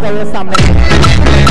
Father, Lord, something.